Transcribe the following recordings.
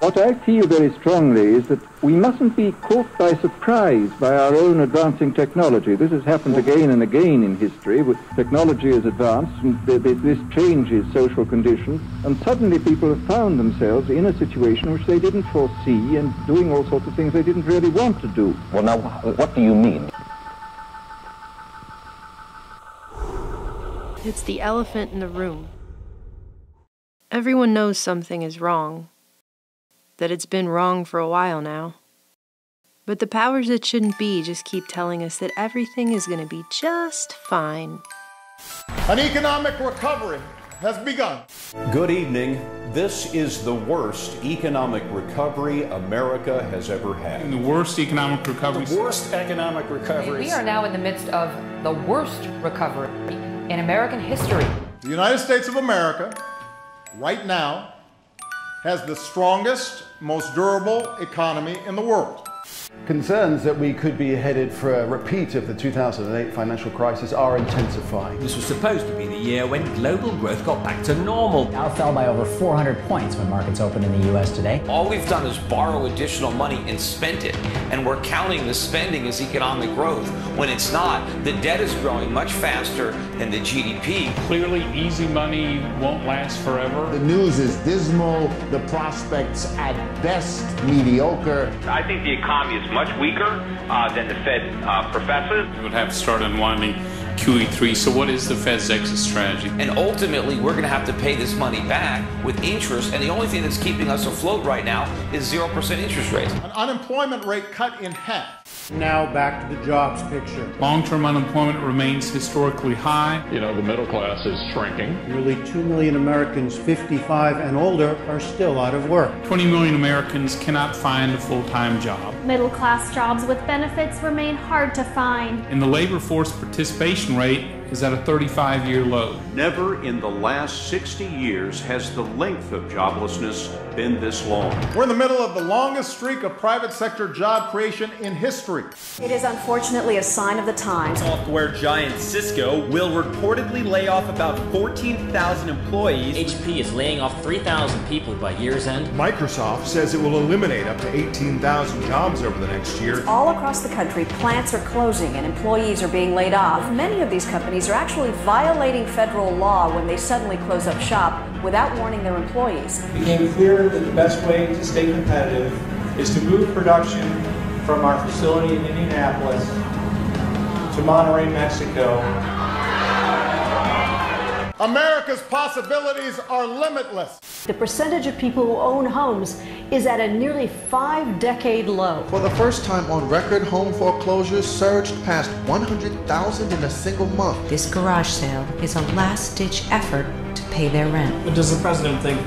What I feel very strongly is that we mustn't be caught by surprise by our own advancing technology. This has happened again and again in history. Technology has advanced, and this changes social conditions, and suddenly people have found themselves in a situation which they didn't foresee and doing all sorts of things they didn't really want to do. Well, now, what do you mean? It's the elephant in the room. Everyone knows something is wrong, that it's been wrong for a while now. But the powers that shouldn't be just keep telling us that everything is going to be just fine. An economic recovery has begun. Good evening. This is the worst economic recovery America has ever had. The worst economic recovery. The worst economic recovery. We are now in the midst of the worst recovery in American history. The United States of America, right now, has the strongest, most durable economy in the world. Concerns that we could be headed for a repeat of the 2008 financial crisis are intensifying. This was supposed to be the year when global growth got back to normal. Dow fell by over 400 points when markets opened in the US today. All we've done is borrow additional money and spent it, and we're counting the spending as economic growth when it's not. The debt is growing much faster than the GDP. Clearly, easy money won't last forever. The news is dismal, the prospects at best mediocre. I think the economy is much weaker uh, than the Fed uh, professes. We would have to start unwinding QE3. So, what is the Fed's exit strategy? And ultimately, we're going to have to pay this money back with interest. And the only thing that's keeping us afloat right now is 0% interest rates. An unemployment rate cut in half. Now back to the jobs picture. Long term unemployment remains historically high. You know, the middle class is shrinking. Nearly 2 million Americans 55 and older are still out of work. 20 million Americans cannot find a full time job. Middle class jobs with benefits remain hard to find. And the labor force participation rate is at a 35 year low. Never in the last 60 years has the length of joblessness been this long. We're in the middle of the longest streak of private sector job creation in history. It is unfortunately a sign of the times. Software giant Cisco will reportedly lay off about 14,000 employees. HP is laying off 3,000 people by year's end. Microsoft says it will eliminate up to 18,000 jobs over the next year. All across the country, plants are closing and employees are being laid off. Many of these companies are actually violating federal law when they suddenly close up shop without warning their employees. It became clear that the best way to stay competitive is to move production from our facility in Indianapolis to Monterrey, Mexico. America's possibilities are limitless. The percentage of people who own homes is at a nearly five decade low. For the first time on record, home foreclosures surged past 100,000 in a single month. This garage sale is a last ditch effort to pay their rent. But does the president think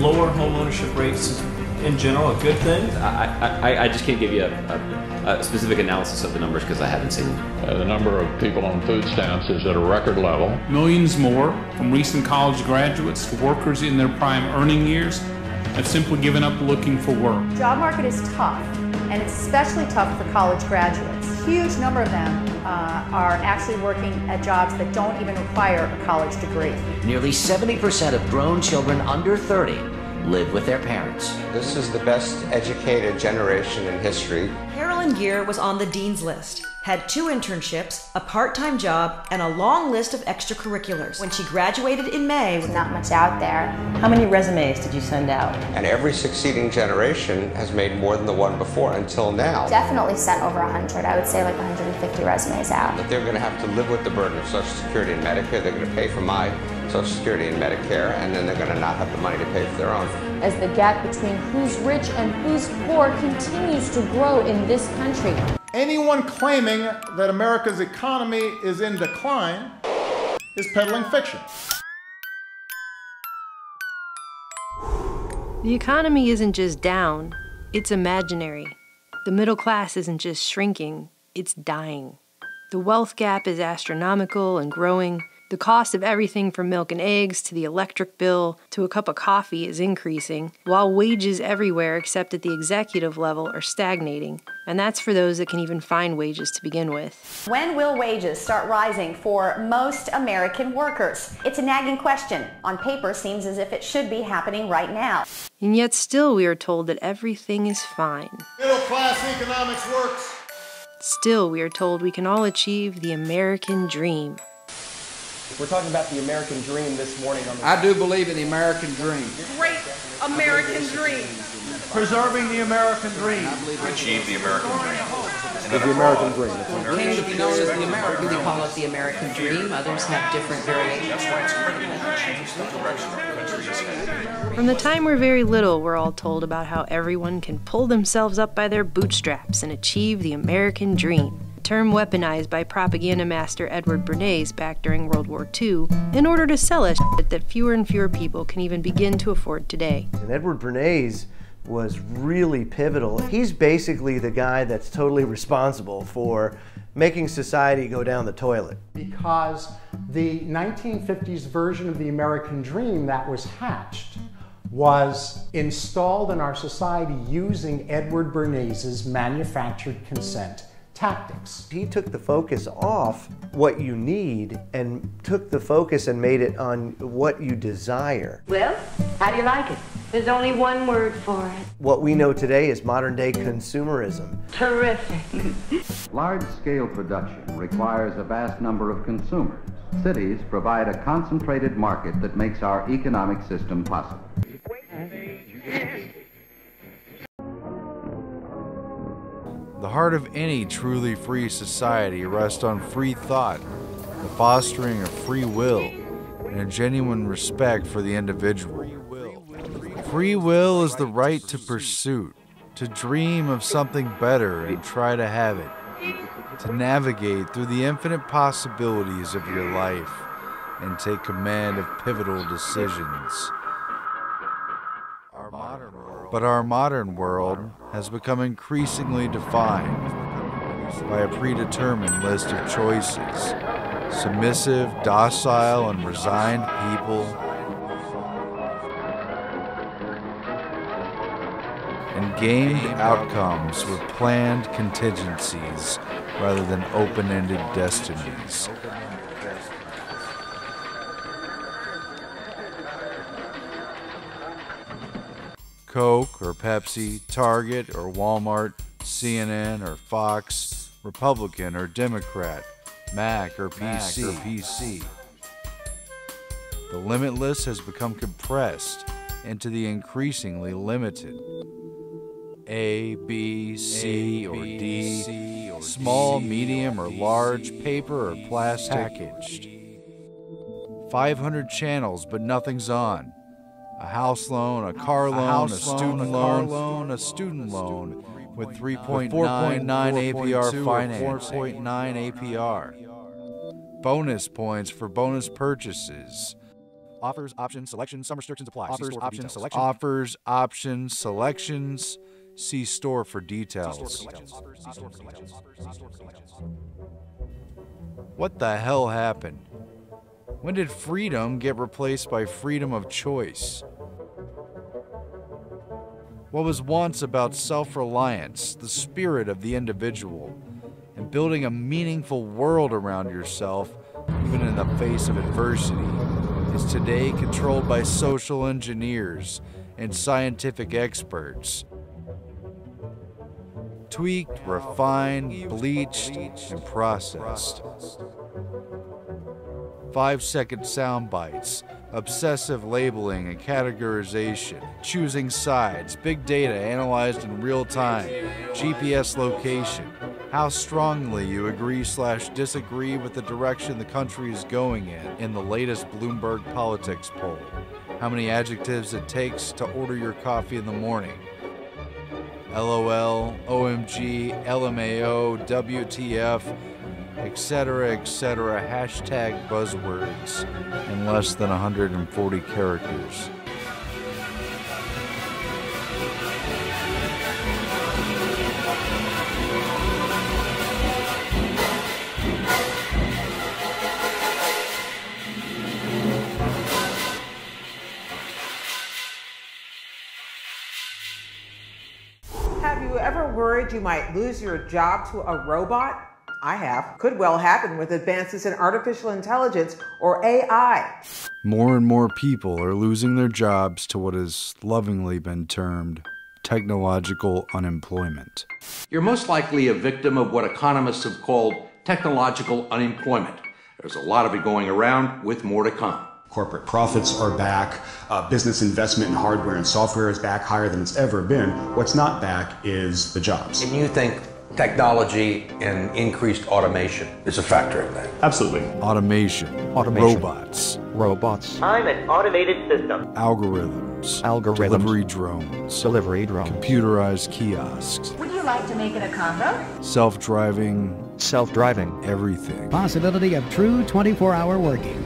lower home ownership rates is in general a good thing? I, I, I just can't give you a, a, a specific analysis of the numbers because I haven't seen them. Uh, the number of people on food stamps is at a record level. Millions more, from recent college graduates to workers in their prime earning years, have simply given up looking for work. The job market is tough, and it's especially tough for college graduates. A huge number of them uh, are actually working at jobs that don't even require a college degree. Nearly 70% of grown children under 30 live with their parents. This is the best educated generation in history. Carolyn Gear was on the dean's list, had two internships, a part time job, and a long list of extracurriculars. When she graduated in May, with not much out there. How many resumes did you send out? And every succeeding generation has made more than the one before until now. Definitely sent over 100. I would say like 150 resumes out. But they're going to have to live with the burden of Social Security and Medicare. They're going to pay for my Social Security and Medicare, and then they're going to not have the money to pay for their own. As the gap between who's rich and who's poor continues to grow in this country. Anyone claiming that America's economy is in decline is peddling fiction. The economy isn't just down, it's imaginary. The middle class isn't just shrinking, it's dying. The wealth gap is astronomical and growing, The cost of everything from milk and eggs to the electric bill to a cup of coffee is increasing, while wages everywhere except at the executive level are stagnating. And that's for those that can even find wages to begin with. When will wages start rising for most American workers? It's a nagging question. On paper, seems as if it should be happening right now. And yet, still, we are told that everything is fine. Middle class economics works. Still, we are told we can all achieve the American dream. We're talking about the American dream this morning. On the I do believe in the American dream. Great American dream. Preserving the American dream. Achieve the American dream. Is the American dream. It came to be known as the American. We call it the American dream. Others have different variations. From the time we're very little, we're all told about how everyone can pull themselves up by their bootstraps and achieve the American dream term weaponized by propaganda master Edward Bernays back during World War II in order to sell us shit that fewer and fewer people can even begin to afford today. And Edward Bernays was really pivotal. He's basically the guy that's totally responsible for making society go down the toilet. Because the 1950s version of the American dream that was hatched was installed in our society using Edward Bernays' manufactured consent tactics. He took the focus off what you need and took the focus and made it on what you desire. Well, how do you like it? There's only one word for it. What we know today is modern day consumerism. Terrific. Large scale production requires a vast number of consumers. Cities provide a concentrated market that makes our economic system possible. The heart of any truly free society rests on free thought, the fostering of free will, and a genuine respect for the individual. Free will is the right to pursuit, to dream of something better and try to have it, to navigate through the infinite possibilities of your life and take command of pivotal decisions. But our modern world has become increasingly defined by a predetermined list of choices. Submissive, docile, and resigned people. And gamed outcomes with planned contingencies rather than open ended destinies. Coke or Pepsi, Target or Walmart, CNN or Fox, Republican or Democrat, Mac or PC. Mac or PC. The limitless has become compressed into the increasingly limited. A, B, C, or D, small, medium, or large, paper or plastic, packaged. 500 channels, but nothing's on a house loan, a car loan, a, a student loan, loan, a loan, a student loan with 3.9 APR finance, 4.9 APR. Bonus points for bonus purchases. Offers, options, selections, some restrictions apply. Offers, options, selections. Offers, options, selections. See store for details. What the hell happened? When did freedom get replaced by freedom of choice? What was once about self reliance, the spirit of the individual, and building a meaningful world around yourself, even in the face of adversity, is today controlled by social engineers and scientific experts. Tweaked, refined, bleached, and processed. Five second sound bites obsessive labeling and categorization, choosing sides, big data analyzed in real time, GPS location, how strongly you agree slash disagree with the direction the country is going in in the latest Bloomberg politics poll, how many adjectives it takes to order your coffee in the morning. LOL, OMG, LMAO, WTF, etc., etc., hashtag buzzwords in less than 140 characters. Have you ever worried you might lose your job to a robot? I have. Could well happen with advances in artificial intelligence or AI. More and more people are losing their jobs to what has lovingly been termed technological unemployment. You're most likely a victim of what economists have called technological unemployment. There's a lot of it going around, with more to come. Corporate profits are back. Uh, business investment in hardware and software is back higher than it's ever been. What's not back is the jobs. And you think technology and increased automation is a factor in that? Absolutely. Automation, Automation. robots, Robots. I'm an automated system. algorithms, Algorithms. delivery drones, Delivery drones. computerized kiosks, Would you like to make it a combo? self-driving, Self-driving. everything. Possibility of true 24 hour working.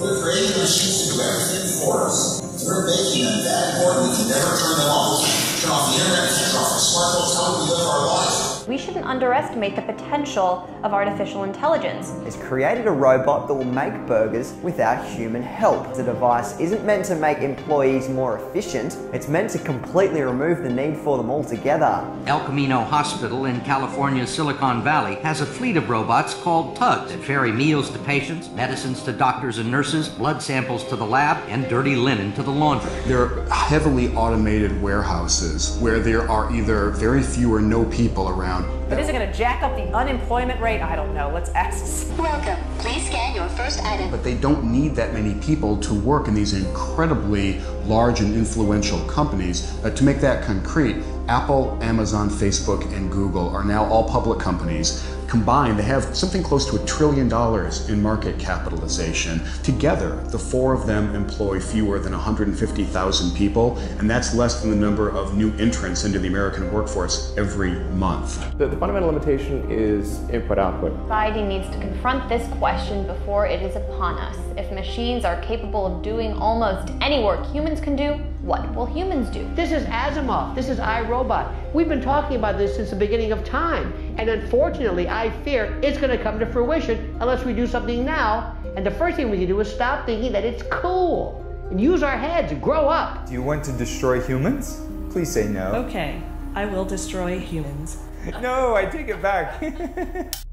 We're creating machines to do everything for us. We're making them that important we can never turn them off. We can't turn off the internet, we can't turn off our smartphones, how we live our lives. We shouldn't underestimate the potential of artificial intelligence. It's created a robot that will make burgers without human help. The device isn't meant to make employees more efficient, it's meant to completely remove the need for them altogether. El Camino Hospital in California's Silicon Valley has a fleet of robots called tugs that ferry meals to patients, medicines to doctors and nurses, blood samples to the lab, and dirty linen to the laundry. They're heavily automated warehouses where there are either very few or no people around. But is it going to jack up the unemployment rate? I don't know. Let's ask. Welcome. Please scan your first item. But they don't need that many people to work in these incredibly large and influential companies. Uh, to make that concrete, Apple, Amazon, Facebook, and Google are now all public companies. Combined, they have something close to a trillion dollars in market capitalization. Together, the four of them employ fewer than 150,000 people, and that's less than the number of new entrants into the American workforce every month. The, the fundamental limitation is input-output. Society needs to confront this question before it is upon us. If machines are capable of doing almost any work humans can do, what will humans do? This is Asimov. This is iRobot. We've been talking about this since the beginning of time. And unfortunately, I fear it's going to come to fruition unless we do something now. And the first thing we can do is stop thinking that it's cool and use our heads, grow up. Do you want to destroy humans? Please say no. Okay, I will destroy humans. No, I take it back.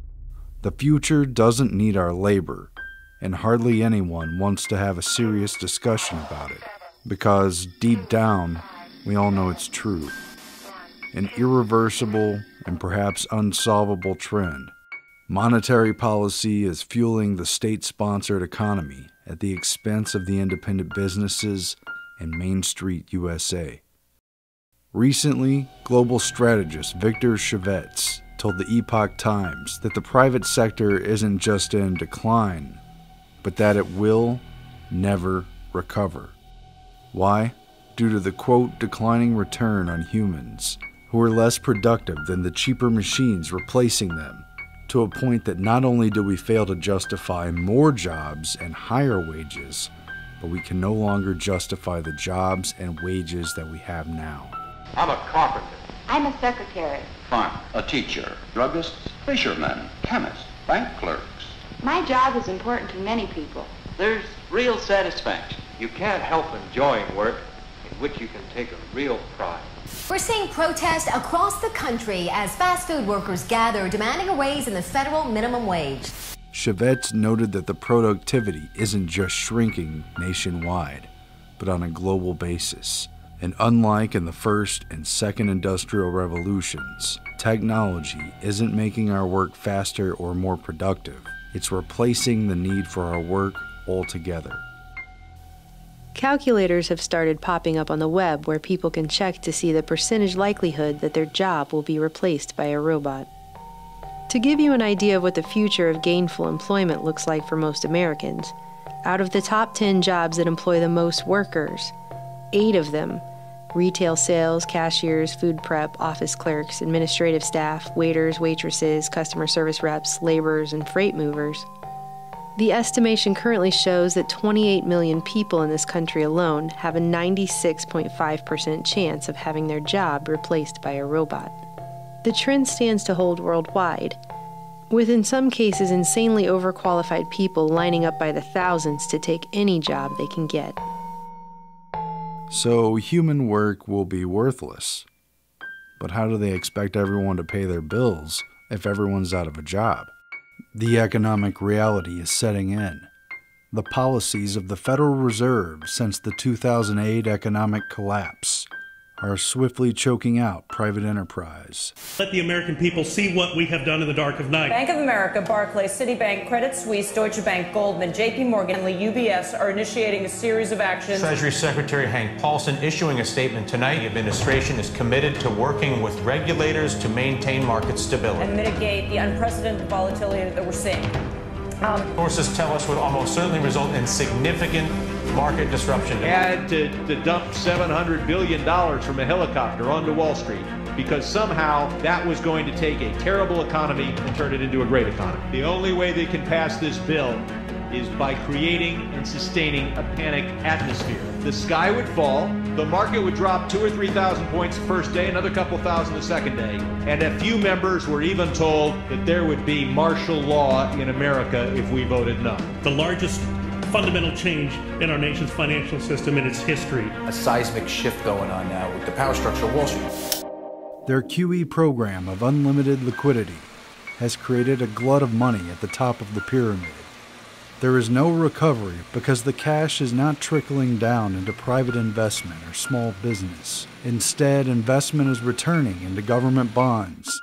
The future doesn't need our labor, and hardly anyone wants to have a serious discussion about it, because deep down, we all know it's true. An irreversible and perhaps unsolvable trend. Monetary policy is fueling the state sponsored economy at the expense of the independent businesses and Main Street USA. Recently, global strategist Victor Shvets told the Epoch Times that the private sector isn't just in decline, but that it will never recover. Why? Due to the quote declining return on humans, who are less productive than the cheaper machines replacing them, to a point that not only do we fail to justify more jobs and higher wages, but we can no longer justify the jobs and wages that we have now. I'm a carpenter. I'm a secretary. Fine. A teacher. Druggists, fishermen, chemists, bank clerks. My job is important to many people. There's real satisfaction. You can't help enjoying work in which you can take a real pride. We're seeing protests across the country as fast food workers gather demanding a raise in the federal minimum wage. Shvets noted that the productivity isn't just shrinking nationwide, but on a global basis. And unlike in the first and second industrial revolutions, technology isn't making our work faster or more productive. It's replacing the need for our work altogether. Calculators have started popping up on the web where people can check to see the percentage likelihood that their job will be replaced by a robot. To give you an idea of what the future of gainful employment looks like for most Americans, out of the top 10 jobs that employ the most workers, eight of them retail sales, cashiers, food prep, office clerks, administrative staff, waiters, waitresses, customer service reps, laborers, and freight movers. The estimation currently shows that 28 million people in this country alone have a 96.5% chance of having their job replaced by a robot. The trend stands to hold worldwide, with in some cases insanely overqualified people lining up by the thousands to take any job they can get. So human work will be worthless. But how do they expect everyone to pay their bills if everyone's out of a job? The economic reality is setting in. The policies of the Federal Reserve since the 2008 economic collapse are swiftly choking out private enterprise. Let the American people see what we have done in the dark of night. Bank of America, Barclays, Citibank, Credit Suisse, Deutsche Bank, Goldman, JP Morgan, and the UBS are initiating a series of actions. Treasury Secretary Hank Paulson issuing a statement tonight. The administration is committed to working with regulators to maintain market stability. And mitigate the unprecedented volatility that we're seeing. Um, Sources tell us would almost certainly result in significant market disruption. Had to, to dump $700 billion from a helicopter onto Wall Street because somehow that was going to take a terrible economy and turn it into a great economy. The only way they can pass this bill is by creating and sustaining a panic atmosphere. The sky would fall, the market would drop two or three thousand points the first day, another couple thousand the second day, and a few members were even told that there would be martial law in America if we voted no. The largest fundamental change in our nation's financial system in its history. A seismic shift going on now with the power structure of Wall Street. Their QE program of unlimited liquidity has created a glut of money at the top of the pyramid. There is no recovery because the cash is not trickling down into private investment or small business. Instead, investment is returning into government bonds.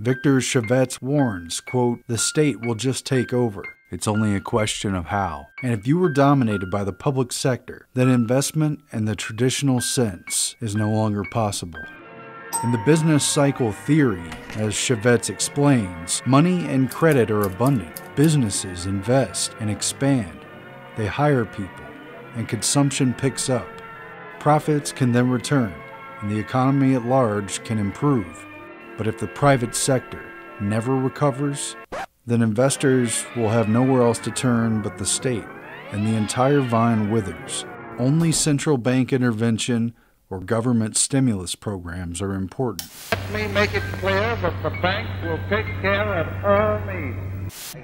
Victor Shvets warns, quote, the state will just take over. It's only a question of how. And if you were dominated by the public sector, then investment in the traditional sense is no longer possible. In the business cycle theory, as Shvets explains, money and credit are abundant. Businesses invest and expand. They hire people, and consumption picks up. Profits can then return, and the economy at large can improve. But if the private sector never recovers, then investors will have nowhere else to turn but the state, and the entire vine withers. Only central bank intervention or government stimulus programs are important. Let me make it clear that the bank will take care of our needs.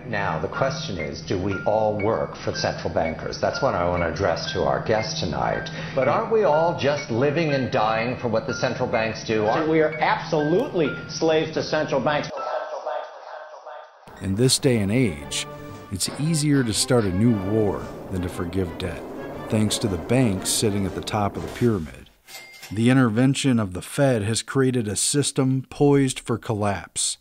Now, the question is do we all work for central bankers? That's what I want to address to our guest tonight. But aren't we all just living and dying for what the central banks do? Aren't we are absolutely slaves to central banks. In this day and age, it's easier to start a new war than to forgive debt, thanks to the banks sitting at the top of the pyramid. The intervention of the Fed has created a system poised for collapse,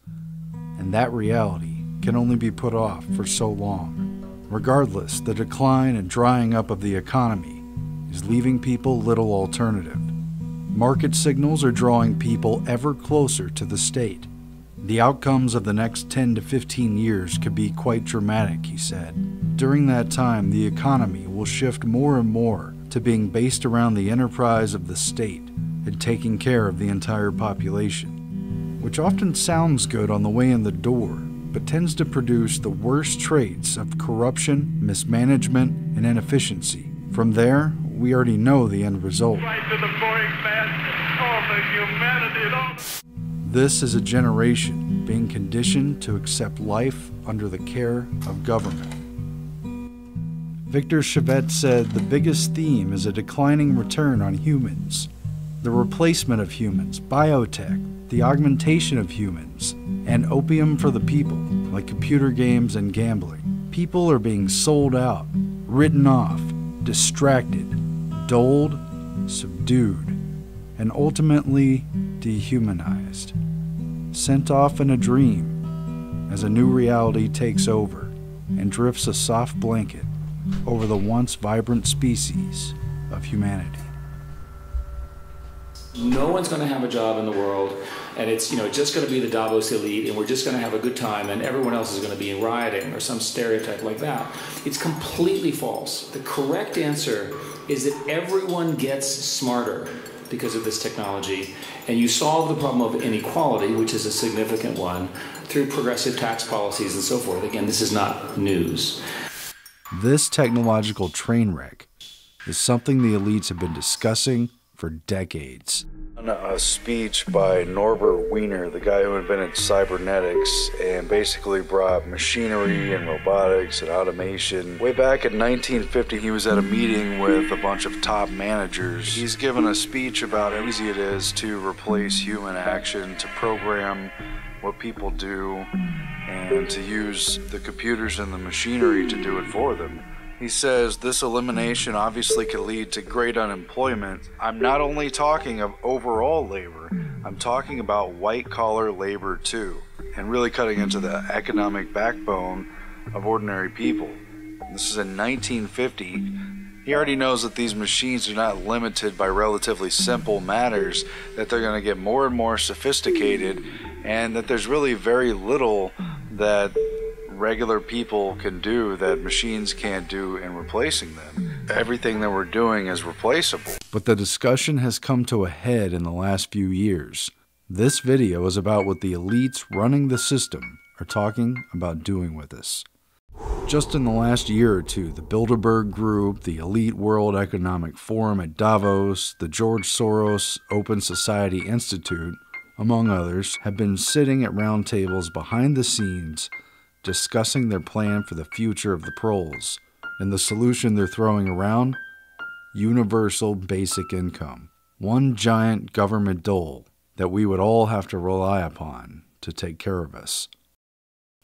and that reality can only be put off for so long. Regardless, the decline and drying up of the economy is leaving people little alternative. Market signals are drawing people ever closer to the state. The outcomes of the next 10 to 15 years could be quite dramatic, he said. During that time, the economy will shift more and more to being based around the enterprise of the state and taking care of the entire population, which often sounds good on the way in the door, but tends to produce the worst traits of corruption, mismanagement, and inefficiency. From there, we already know the end result. Right this is a generation being conditioned to accept life under the care of government. Victor Chevet said the biggest theme is a declining return on humans, the replacement of humans, biotech, the augmentation of humans, and opium for the people, like computer games and gambling. People are being sold out, written off, distracted, dulled, subdued, and ultimately dehumanized, sent off in a dream as a new reality takes over and drifts a soft blanket over the once vibrant species of humanity. No one's going to have a job in the world, and it's you know just going to be the Davos elite, and we're just going to have a good time, and everyone else is going to be rioting or some stereotype like that. It's completely false. The correct answer is that everyone gets smarter because of this technology, and you solve the problem of inequality, which is a significant one, through progressive tax policies and so forth. Again, this is not news. This technological train wreck is something the elites have been discussing for decades. A speech by Norbert Wiener, the guy who invented cybernetics and basically brought machinery and robotics and automation. Way back in 1950, he was at a meeting with a bunch of top managers. He's given a speech about how easy it is to replace human action, to program what people do, and to use the computers and the machinery to do it for them. He says this elimination obviously could lead to great unemployment. I'm not only talking of overall labor, I'm talking about white collar labor too, and really cutting into the economic backbone of ordinary people. This is in 1950. He already knows that these machines are not limited by relatively simple matters, that they're going to get more and more sophisticated, and that there's really very little that regular people can do that machines can't do in replacing them. Everything that we're doing is replaceable. But the discussion has come to a head in the last few years. This video is about what the elites running the system are talking about doing with us. Just in the last year or two, the Bilderberg Group, the Elite World Economic Forum at Davos, the George Soros Open Society Institute, among others, have been sitting at round tables behind the scenes discussing their plan for the future of the proles. And the solution they're throwing around? Universal basic income. One giant government dole that we would all have to rely upon to take care of us.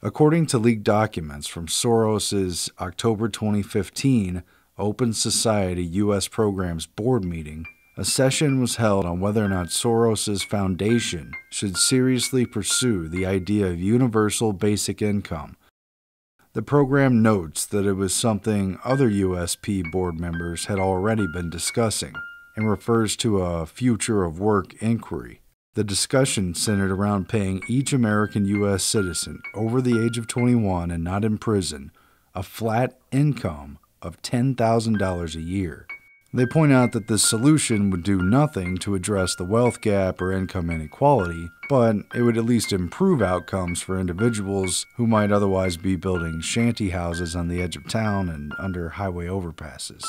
According to leaked documents from Soros's October 2015 Open Society U.S. Programs Board meeting, a session was held on whether or not Soros's foundation should seriously pursue the idea of universal basic income. The program notes that it was something other USP board members had already been discussing and refers to a future of work inquiry. The discussion centered around paying each American U.S. citizen over the age of 21 and not in prison a flat income of $10,000 a year. They point out that this solution would do nothing to address the wealth gap or income inequality, but it would at least improve outcomes for individuals who might otherwise be building shanty houses on the edge of town and under highway overpasses.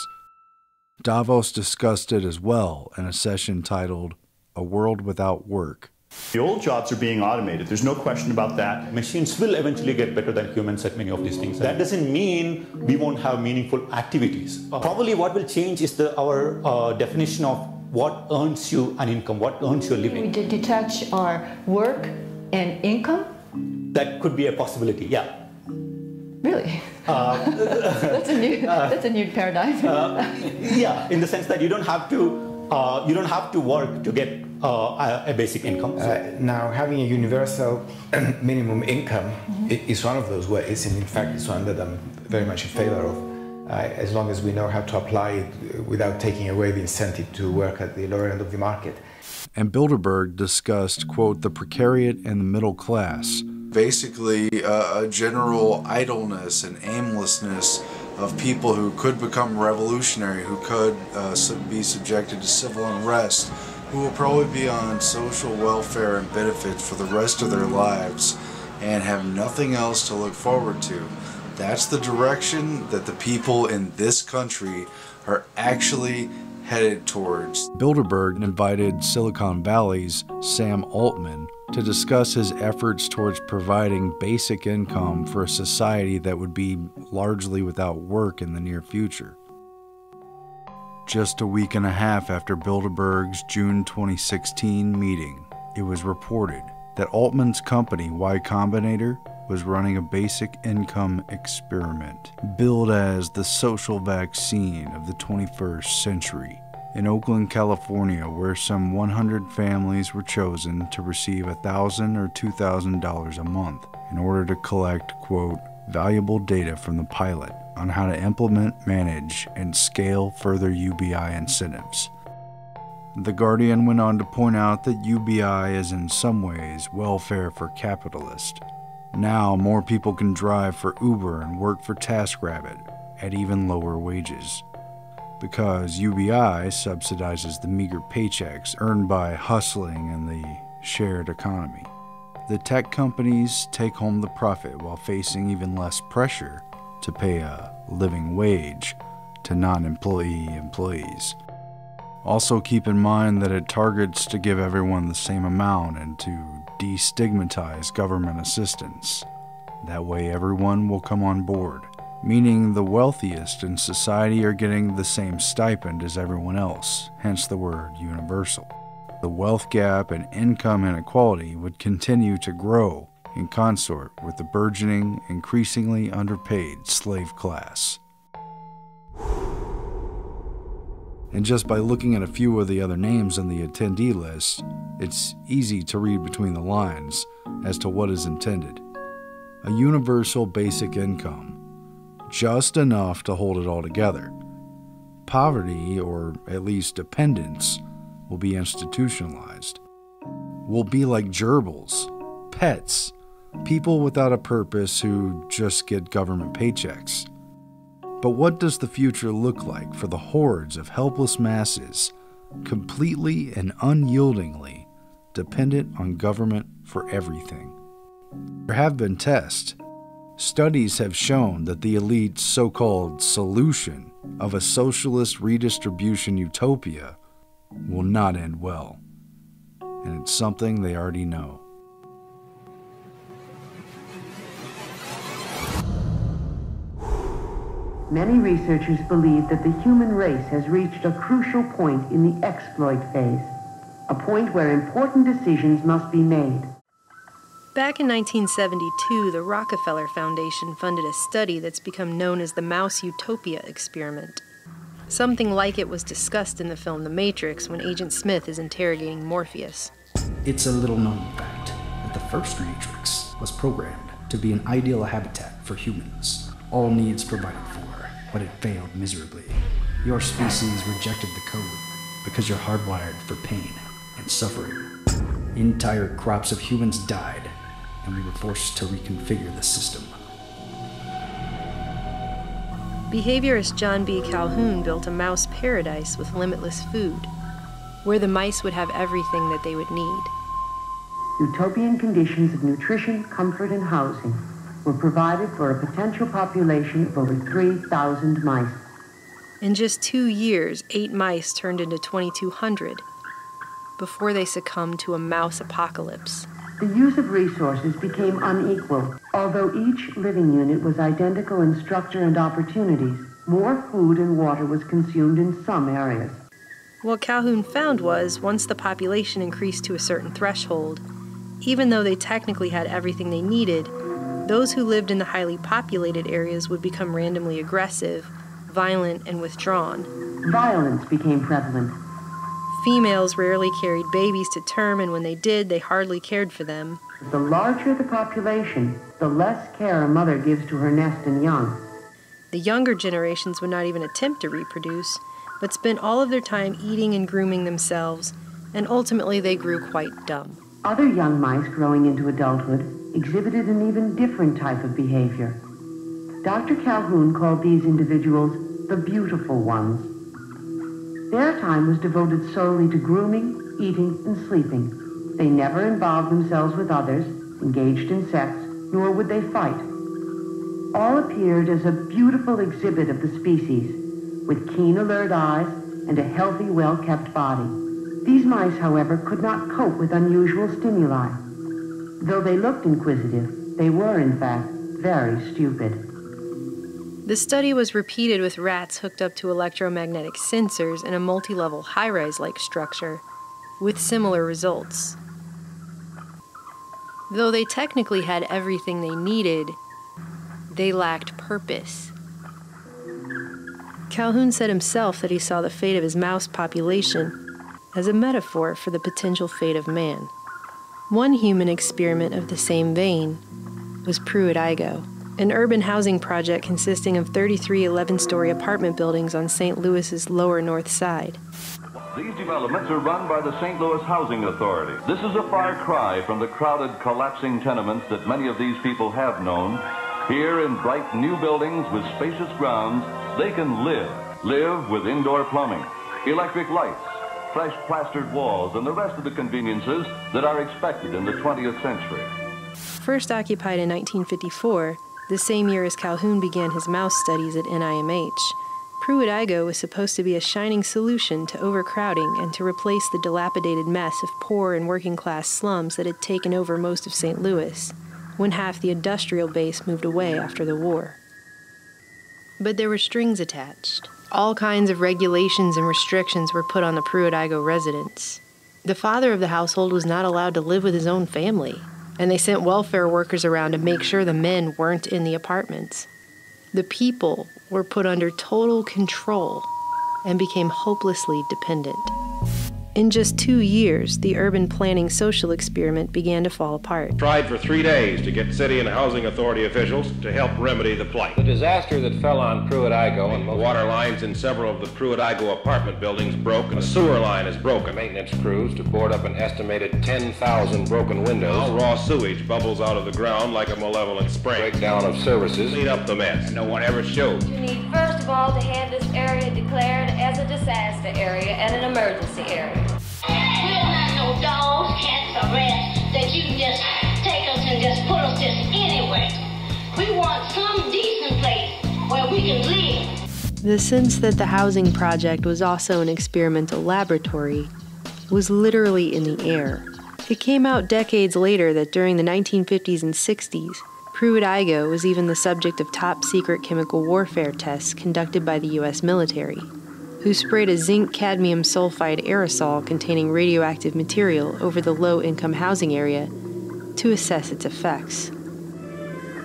Davos discussed it as well in a session titled A World Without Work the old jobs are being automated. There's no question about that. Machines will eventually get better than humans at many of these things. That doesn't mean we won't have meaningful activities. Probably what will change is the, our uh, definition of what earns you an income, what earns you a living. We did detach our work and income? That could be a possibility, yeah. Really? Uh, that's, a new, uh, that's a new paradigm. Uh, yeah, in the sense that you don't have to, uh, you don't have to work to get uh, a basic income. Uh, now, having a universal minimum income mm-hmm. is one of those ways, and in fact, it's one that I'm very much in favor of. Uh, as long as we know how to apply it without taking away the incentive to work at the lower end of the market. And Bilderberg discussed, quote, the precariat and the middle class. Basically, uh, a general idleness and aimlessness of people who could become revolutionary, who could uh, be subjected to civil unrest, who will probably be on social welfare and benefits for the rest of their lives and have nothing else to look forward to. That's the direction that the people in this country are actually headed towards. Bilderberg invited Silicon Valley's Sam Altman to discuss his efforts towards providing basic income for a society that would be largely without work in the near future. Just a week and a half after Bilderberg's June 2016 meeting, it was reported that Altman's company, Y Combinator, was running a basic income experiment, billed as the social vaccine of the 21st century. In Oakland, California, where some 100 families were chosen to receive 1,000 or $2,000 a month in order to collect, quote, valuable data from the pilot on how to implement, manage, and scale further UBI incentives. The Guardian went on to point out that UBI is in some ways welfare for capitalists. Now, more people can drive for Uber and work for TaskRabbit at even lower wages. Because UBI subsidizes the meager paychecks earned by hustling in the shared economy. The tech companies take home the profit while facing even less pressure to pay a living wage to non employee employees. Also, keep in mind that it targets to give everyone the same amount and to destigmatize government assistance. That way, everyone will come on board, meaning the wealthiest in society are getting the same stipend as everyone else, hence the word universal. The wealth gap and income inequality would continue to grow in consort with the burgeoning, increasingly underpaid slave class. And just by looking at a few of the other names on the attendee list, it's easy to read between the lines as to what is intended. A universal basic income, just enough to hold it all together. Poverty, or at least dependence, will be institutionalized. We'll be like gerbils, pets, people without a purpose who just get government paychecks. But what does the future look like for the hordes of helpless masses, completely and unyieldingly dependent on government for everything? There have been tests. Studies have shown that the elite's so called solution of a socialist redistribution utopia will not end well. And it's something they already know. Many researchers believe that the human race has reached a crucial point in the exploit phase, a point where important decisions must be made. Back in 1972, the Rockefeller Foundation funded a study that's become known as the Mouse Utopia experiment. Something like it was discussed in the film The Matrix when Agent Smith is interrogating Morpheus. It's a little known fact that the first Matrix was programmed to be an ideal habitat for humans, all needs provided for but it failed miserably. Your species rejected the code because you're hardwired for pain and suffering. Entire crops of humans died, and we were forced to reconfigure the system. Behaviorist John B. Calhoun built a mouse paradise with limitless food, where the mice would have everything that they would need. Utopian conditions of nutrition, comfort, and housing were provided for a potential population of over 3,000 mice. In just two years, eight mice turned into 2,200 before they succumbed to a mouse apocalypse. The use of resources became unequal. Although each living unit was identical in structure and opportunities, more food and water was consumed in some areas. What Calhoun found was once the population increased to a certain threshold, even though they technically had everything they needed, those who lived in the highly populated areas would become randomly aggressive, violent, and withdrawn. Violence became prevalent. Females rarely carried babies to term, and when they did, they hardly cared for them. The larger the population, the less care a mother gives to her nest and young. The younger generations would not even attempt to reproduce, but spent all of their time eating and grooming themselves, and ultimately they grew quite dumb. Other young mice growing into adulthood exhibited an even different type of behavior. Dr. Calhoun called these individuals the beautiful ones. Their time was devoted solely to grooming, eating, and sleeping. They never involved themselves with others, engaged in sex, nor would they fight. All appeared as a beautiful exhibit of the species, with keen, alert eyes and a healthy, well-kept body. These mice, however, could not cope with unusual stimuli. Though they looked inquisitive, they were, in fact, very stupid. The study was repeated with rats hooked up to electromagnetic sensors in a multi level high rise like structure, with similar results. Though they technically had everything they needed, they lacked purpose. Calhoun said himself that he saw the fate of his mouse population as a metaphor for the potential fate of man. One human experiment of the same vein was Pruitt-Igoe, an urban housing project consisting of 33 11 story apartment buildings on St. Louis's lower north side. These developments are run by the St. Louis Housing Authority. This is a far cry from the crowded, collapsing tenements that many of these people have known. Here in bright new buildings with spacious grounds, they can live. Live with indoor plumbing, electric lights, fresh plastered walls, and the rest of the conveniences that are expected in the 20th century. First occupied in 1954, the same year as Calhoun began his mouse studies at NIMH, Pruitt-Igoe was supposed to be a shining solution to overcrowding and to replace the dilapidated mess of poor and working class slums that had taken over most of St. Louis when half the industrial base moved away after the war. But there were strings attached. All kinds of regulations and restrictions were put on the Pruitt-Igoe residents. The father of the household was not allowed to live with his own family, and they sent welfare workers around to make sure the men weren't in the apartments. The people were put under total control and became hopelessly dependent. In just two years, the urban planning social experiment began to fall apart. Tried for three days to get city and housing authority officials to help remedy the plight. The disaster that fell on Pruitt-Igoe and most water lines in several of the Pruitt-Igoe apartment buildings broke and a sewer line is broken. Maintenance crews to board up an estimated 10,000 broken windows. All raw sewage bubbles out of the ground like a malevolent spring. Breakdown of services. Clean up the mess. And no one ever showed. You need first of all to have this area declared as a disaster area and an emergency area. We're not no dogs, cats, or rats that you can just take us and just put us just anywhere. We want some decent place where we can live. The sense that the housing project was also an experimental laboratory was literally in the air. It came out decades later that during the 1950s and 60s, Pruitt-Igoe was even the subject of top secret chemical warfare tests conducted by the U.S. military who sprayed a zinc cadmium sulfide aerosol containing radioactive material over the low income housing area to assess its effects.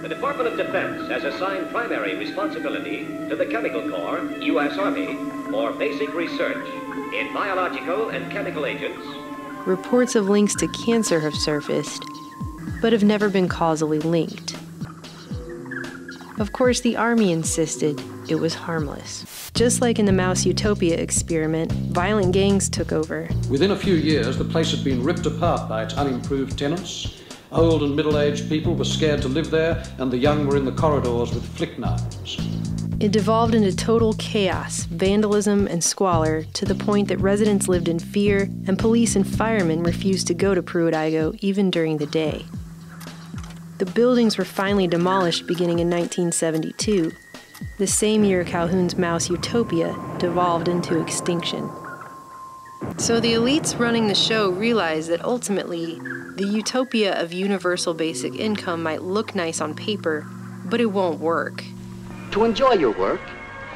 The Department of Defense has assigned primary responsibility to the Chemical Corps, U.S. Army, for basic research in biological and chemical agents. Reports of links to cancer have surfaced, but have never been causally linked. Of course, the Army insisted it was harmless. Just like in the Mouse Utopia experiment, violent gangs took over. Within a few years, the place had been ripped apart by its unimproved tenants. Old and middle aged people were scared to live there, and the young were in the corridors with flick knives. It devolved into total chaos, vandalism, and squalor to the point that residents lived in fear, and police and firemen refused to go to Pruitt-Igoe even during the day. The buildings were finally demolished beginning in 1972, the same year Calhoun's mouse Utopia devolved into extinction. So the elites running the show realized that ultimately, the utopia of universal basic income might look nice on paper, but it won't work. To enjoy your work,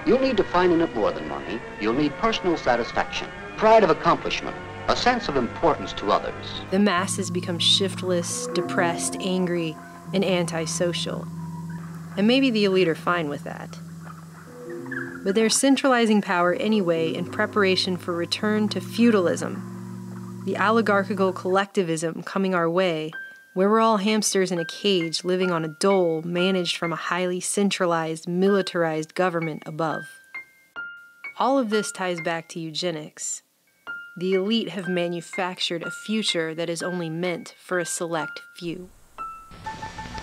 you'll need to find in it more than money. You'll need personal satisfaction, pride of accomplishment, a sense of importance to others. The masses become shiftless, depressed, angry, and antisocial. And maybe the elite are fine with that. But they're centralizing power anyway in preparation for return to feudalism, the oligarchical collectivism coming our way, where we're all hamsters in a cage living on a dole managed from a highly centralized, militarized government above. All of this ties back to eugenics. The elite have manufactured a future that is only meant for a select few.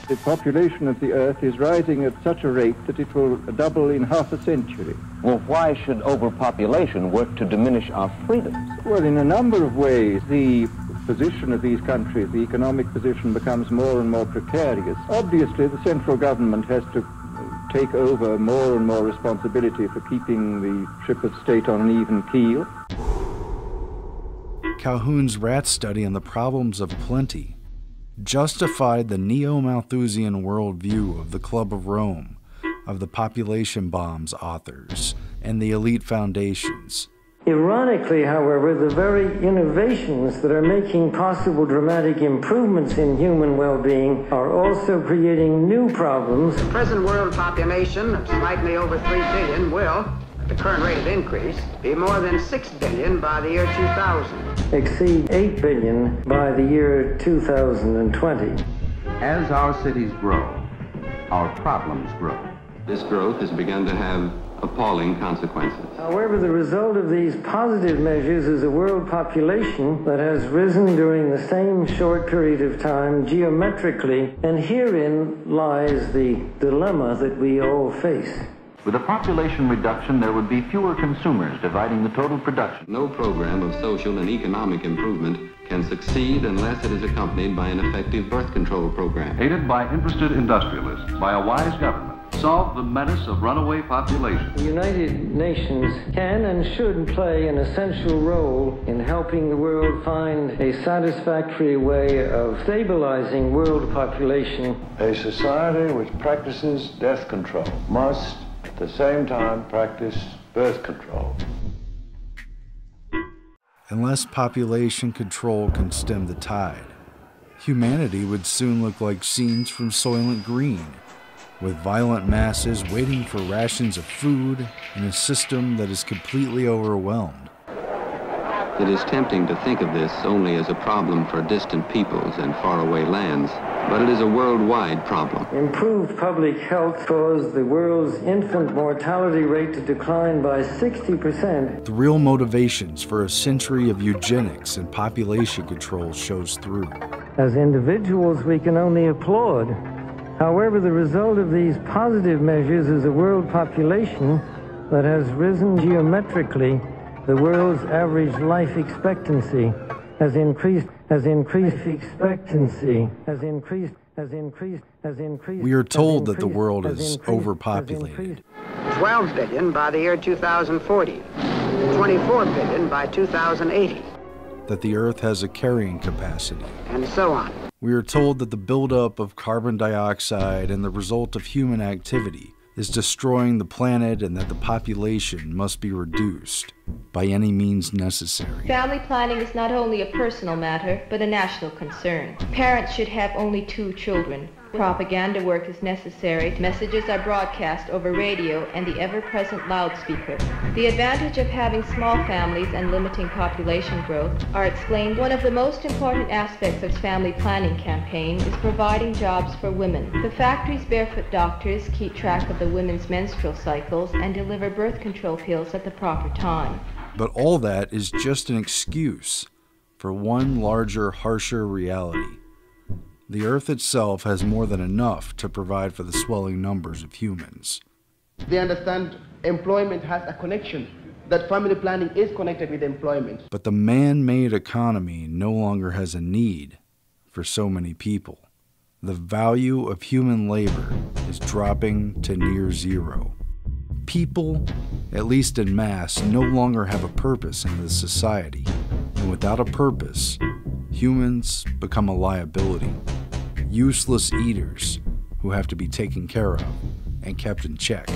The population of the Earth is rising at such a rate that it will double in half a century. Well, why should overpopulation work to diminish our freedoms? Well, in a number of ways, the position of these countries, the economic position becomes more and more precarious. Obviously, the central government has to take over more and more responsibility for keeping the ship of state on an even keel. Calhoun's rat study on the problems of plenty justified the neo Malthusian worldview of the Club of Rome, of the population bombs authors, and the elite foundations. Ironically, however, the very innovations that are making possible dramatic improvements in human well being are also creating new problems. The present world population of slightly over 3 billion will, at the current rate of increase, be more than 6 billion by the year 2000. Exceed 8 billion by the year 2020. As our cities grow, our problems grow. This growth has begun to have appalling consequences. However, the result of these positive measures is a world population that has risen during the same short period of time geometrically, and herein lies the dilemma that we all face. With a population reduction, there would be fewer consumers dividing the total production. No program of social and economic improvement can succeed unless it is accompanied by an effective birth control program. Aided by interested industrialists, by a wise government, solve the menace of runaway population. The United Nations can and should play an essential role in helping the world find a satisfactory way of stabilizing world population. A society which practices death control must at the same time practice birth control. Unless population control can stem the tide, humanity would soon look like scenes from Soylent Green, with violent masses waiting for rations of food in a system that is completely overwhelmed. It is tempting to think of this only as a problem for distant peoples and faraway lands, but it is a worldwide problem. Improved public health caused the world's infant mortality rate to decline by 60%. The real motivations for a century of eugenics and population control shows through. As individuals, we can only applaud. However, the result of these positive measures is a world population that has risen geometrically. The world's average life expectancy has increased, has increased expectancy, has increased, has increased, has increased. We are told that the world is overpopulated. 12 billion by the year 2040, 24 billion by 2080, that the Earth has a carrying capacity. and so on. We are told that the buildup of carbon dioxide and the result of human activity is destroying the planet and that the population must be reduced by any means necessary. Family planning is not only a personal matter, but a national concern. Parents should have only two children. Propaganda work is necessary. Messages are broadcast over radio and the ever-present loudspeaker. The advantage of having small families and limiting population growth are explained. One of the most important aspects of family planning campaign is providing jobs for women. The factory's barefoot doctors keep track of the women's menstrual cycles and deliver birth control pills at the proper time. But all that is just an excuse for one larger, harsher reality. The Earth itself has more than enough to provide for the swelling numbers of humans. They understand employment has a connection, that family planning is connected with employment. But the man made economy no longer has a need for so many people. The value of human labor is dropping to near zero. People, at least in mass, no longer have a purpose in this society. And without a purpose, humans become a liability. Useless eaters who have to be taken care of and kept in check.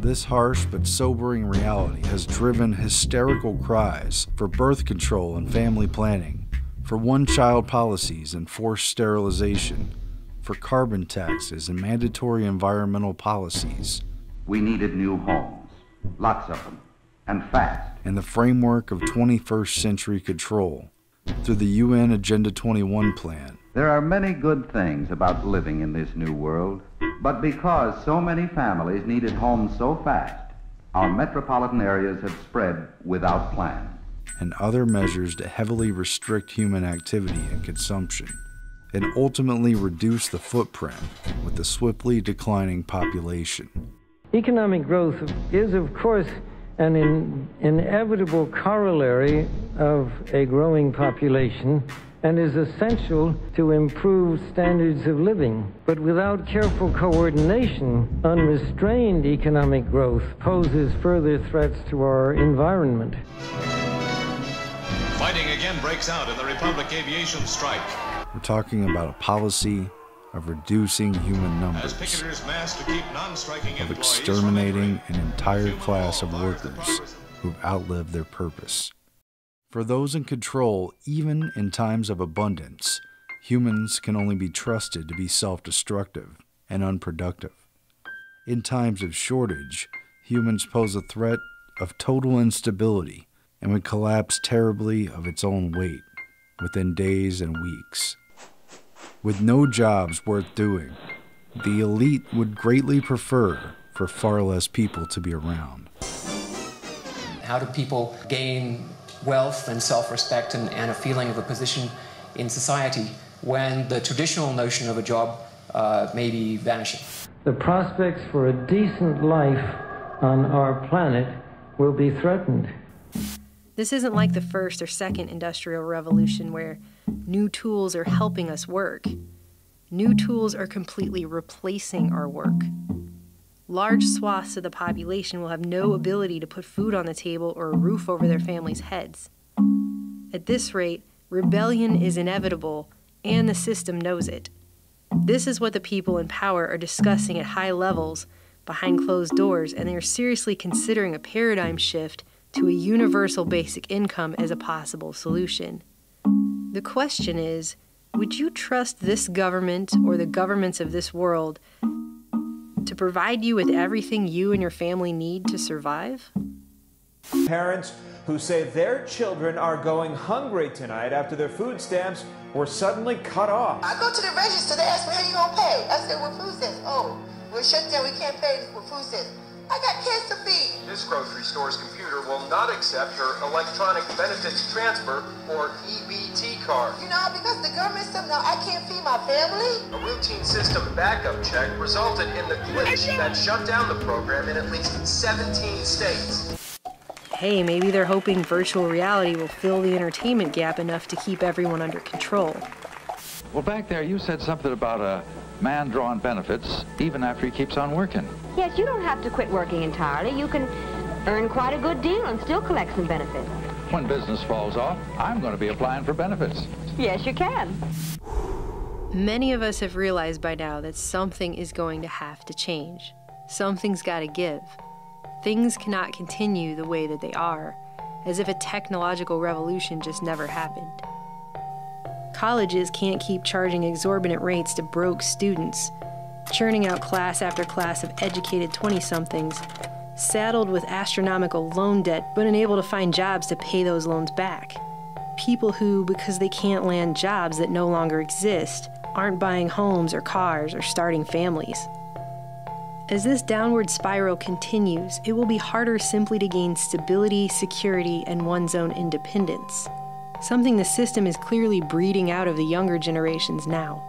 This harsh but sobering reality has driven hysterical cries for birth control and family planning, for one child policies and forced sterilization, for carbon taxes and mandatory environmental policies. We needed new homes, lots of them, and fast. In the framework of 21st century control, through the UN Agenda 21 plan, There are many good things about living in this new world, but because so many families needed homes so fast, our metropolitan areas have spread without plan. and other measures to heavily restrict human activity and consumption, and ultimately reduce the footprint with the swiftly declining population. Economic growth is, of course, an in, inevitable corollary of a growing population and is essential to improve standards of living. But without careful coordination, unrestrained economic growth poses further threats to our environment. Fighting again breaks out in the Republic aviation strike. We're talking about a policy of reducing human numbers, picketers mass to keep non-striking of exterminating an entire class of workers who've outlived their purpose. For those in control, even in times of abundance, humans can only be trusted to be self destructive and unproductive. In times of shortage, humans pose a threat of total instability and would collapse terribly of its own weight within days and weeks. With no jobs worth doing, the elite would greatly prefer for far less people to be around. How do people gain wealth and self respect and, and a feeling of a position in society when the traditional notion of a job uh, may be vanishing? The prospects for a decent life on our planet will be threatened. This isn't like the first or second industrial revolution where new tools are helping us work. New tools are completely replacing our work. large swaths of the population will have no ability to put food on the table or a roof over their families' heads. At this rate, rebellion is inevitable, and the system knows it. This is what the people in power are discussing at high levels behind closed doors, and they are seriously considering a paradigm shift to a universal basic income as a possible solution. The question is would you trust this government or the governments of this world to provide you with everything you and your family need to survive? Parents who say their children are going hungry tonight after their food stamps were suddenly cut off. I go to the register, they ask me how you gonna pay. I said, what food stamps? Oh, we're shut down, we can't pay with food stamps. I got kids to feed. This grocery store's computer will not accept her electronic benefits transfer or EBT card. You know, because the government said now I can't feed my family. A routine system backup check resulted in the glitch that shut down the program in at least 17 states. Hey, maybe they're hoping virtual reality will fill the entertainment gap enough to keep everyone under control. Well, back there, you said something about a man drawing benefits even after he keeps on working. Yes, you don't have to quit working entirely. You can earn quite a good deal and still collect some benefits. When business falls off, I'm going to be applying for benefits. Yes, you can. Many of us have realized by now that something is going to have to change. Something's got to give. Things cannot continue the way that they are, as if a technological revolution just never happened. Colleges can't keep charging exorbitant rates to broke students, churning out class after class of educated 20 somethings, saddled with astronomical loan debt but unable to find jobs to pay those loans back. People who, because they can't land jobs that no longer exist, aren't buying homes or cars or starting families. As this downward spiral continues, it will be harder simply to gain stability, security, and one's own independence. Something the system is clearly breeding out of the younger generations now.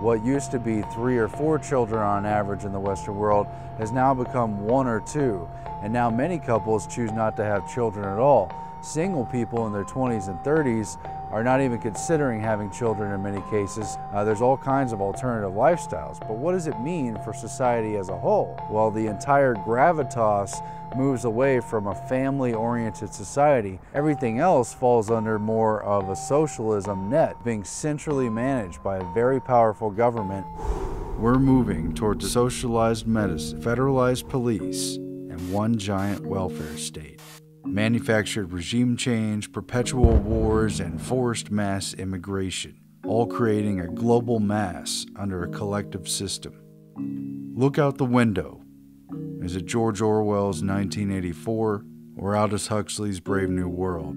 What used to be three or four children on average in the Western world has now become one or two, and now many couples choose not to have children at all. Single people in their 20s and 30s are not even considering having children in many cases. Uh, there's all kinds of alternative lifestyles, but what does it mean for society as a whole? Well, the entire gravitas moves away from a family oriented society. Everything else falls under more of a socialism net, being centrally managed by a very powerful government. We're moving towards socialized medicine, federalized police, and one giant welfare state manufactured regime change, perpetual wars, and forced mass immigration, all creating a global mass under a collective system. Look out the window. Is it George Orwell's 1984 or Aldous Huxley's Brave New World?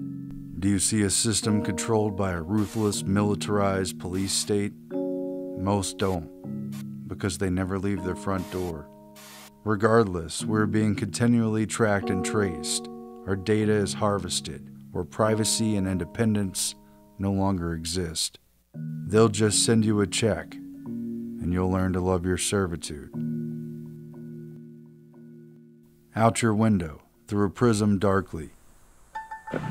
Do you see a system controlled by a ruthless, militarized police state? Most don't, because they never leave their front door. Regardless, we're being continually tracked and traced our data is harvested, where privacy and independence no longer exist. They'll just send you a check, and you'll learn to love your servitude. Out your window, through a prism darkly.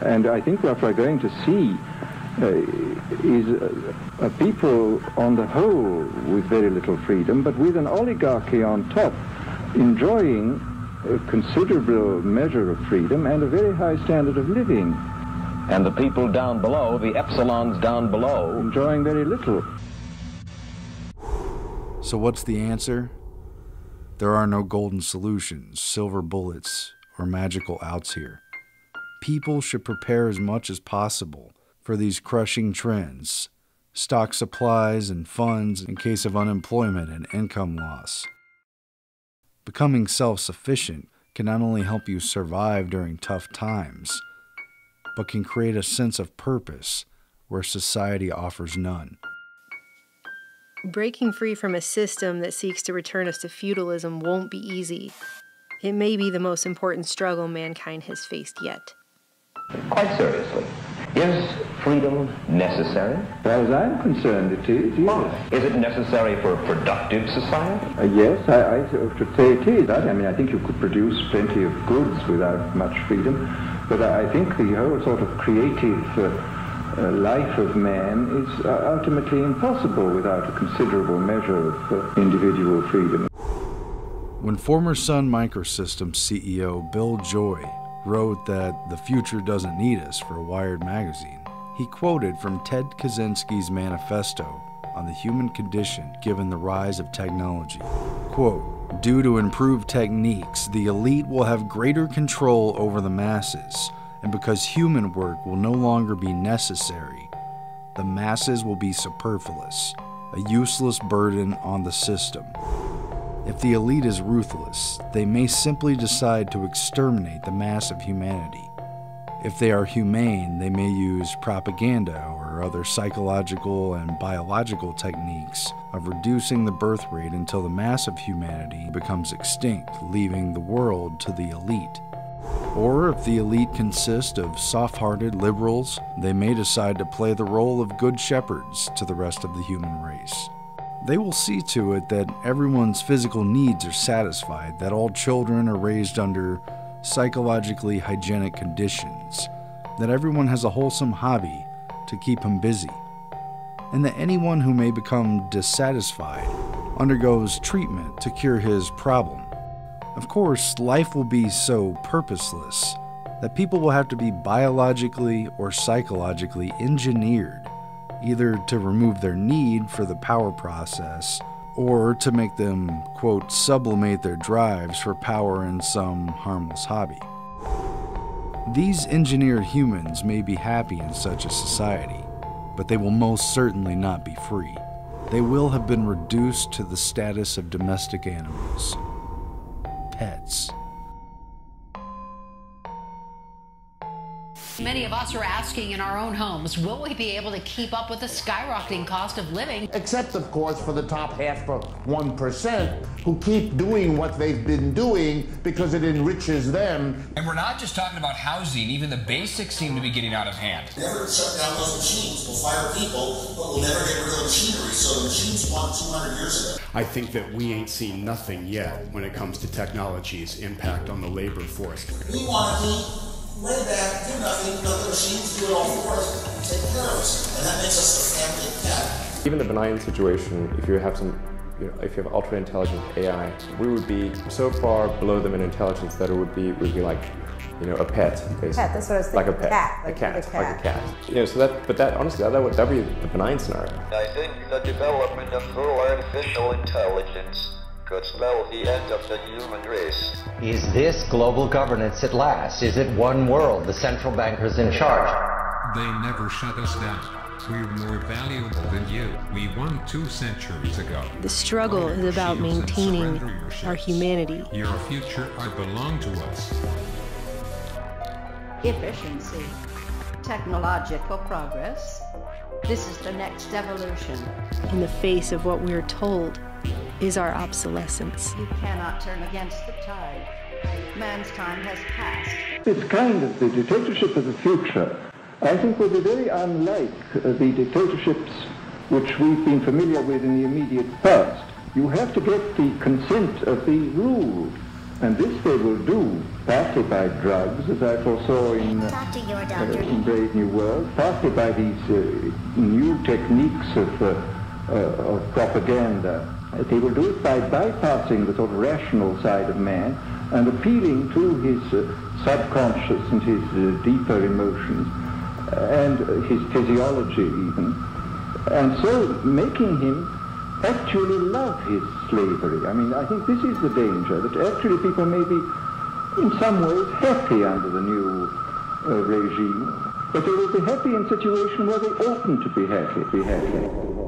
And I think what we're going to see uh, is a, a people on the whole with very little freedom, but with an oligarchy on top, enjoying a considerable measure of freedom and a very high standard of living. And the people down below, the epsilons down below, enjoying very little. So, what's the answer? There are no golden solutions, silver bullets, or magical outs here. People should prepare as much as possible for these crushing trends, stock supplies and funds in case of unemployment and income loss. Becoming self sufficient can not only help you survive during tough times, but can create a sense of purpose where society offers none. Breaking free from a system that seeks to return us to feudalism won't be easy. It may be the most important struggle mankind has faced yet. Quite seriously, is freedom necessary? As far as I'm concerned, it is, yes. Is it necessary for a productive society? Uh, yes, I, I should say it is. I mean, I think you could produce plenty of goods without much freedom, but I think the whole sort of creative uh, uh, life of man is uh, ultimately impossible without a considerable measure of uh, individual freedom. When former Sun Microsystems CEO Bill Joy wrote that the future doesn't need us for Wired magazine, he quoted from Ted Kaczynski's manifesto on the human condition given the rise of technology. Quote, Due to improved techniques, the elite will have greater control over the masses, and because human work will no longer be necessary, the masses will be superfluous, a useless burden on the system. If the elite is ruthless, they may simply decide to exterminate the mass of humanity. If they are humane, they may use propaganda or other psychological and biological techniques of reducing the birth rate until the mass of humanity becomes extinct, leaving the world to the elite. Or if the elite consist of soft hearted liberals, they may decide to play the role of good shepherds to the rest of the human race. They will see to it that everyone's physical needs are satisfied, that all children are raised under psychologically hygienic conditions, that everyone has a wholesome hobby to keep him busy, and that anyone who may become dissatisfied undergoes treatment to cure his problem. Of course, life will be so purposeless that people will have to be biologically or psychologically engineered either to remove their need for the power process or to make them, quote, sublimate their drives for power in some harmless hobby. These engineered humans may be happy in such a society, but they will most certainly not be free. They will have been reduced to the status of domestic animals, pets. Many of us are asking in our own homes, will we be able to keep up with the skyrocketing cost of living? Except, of course, for the top half of 1% who keep doing what they've been doing because it enriches them. And we're not just talking about housing, even the basics seem to be getting out of hand. Never shut down those machines. We'll fire people, but we'll never get rid of the machinery. So the machines won 200 years ago. I think that we ain't seen nothing yet when it comes to technology's impact on the labor force. We want to keep lay back, do nothing, let the machines do it all for us, and take care of us. And that makes us a family cat. Even a benign situation, if you have some you know, if you have ultra intelligent AI, we would be so far below them in intelligence that it would be would be like, you know, a pet, basically. Pet, that's what I was Like a pet, cat, like a cat, a cat. like a cat. You know, so that, but that honestly, that would that would be the benign scenario. I think the development of full artificial intelligence could spell the end of the human race. Is this global governance at last? Is it one world, the central bankers in charge? They never shut us down. We're more valuable than you. We won two centuries ago. The struggle is about maintaining our humanity. Your future I belong to us. Efficiency, technological progress. This is the next evolution. In the face of what we're told is our obsolescence. You cannot turn against the tide. Man's time has passed. This kind of the dictatorship of the future, I think, will be very unlike uh, the dictatorships which we've been familiar with in the immediate past. You have to get the consent of the ruled, and this they will do partly by drugs, as I foresaw in, uh, uh, in Brave New World, partly by these uh, new techniques of, uh, uh, of propaganda. They will do it by bypassing the sort of rational side of man and appealing to his uh, subconscious and his uh, deeper emotions and uh, his physiology even, and so making him actually love his slavery. I mean, I think this is the danger, that actually people may be in some ways happy under the new uh, regime, but they will be happy in a situation where they oughtn't to be happy. Be happy.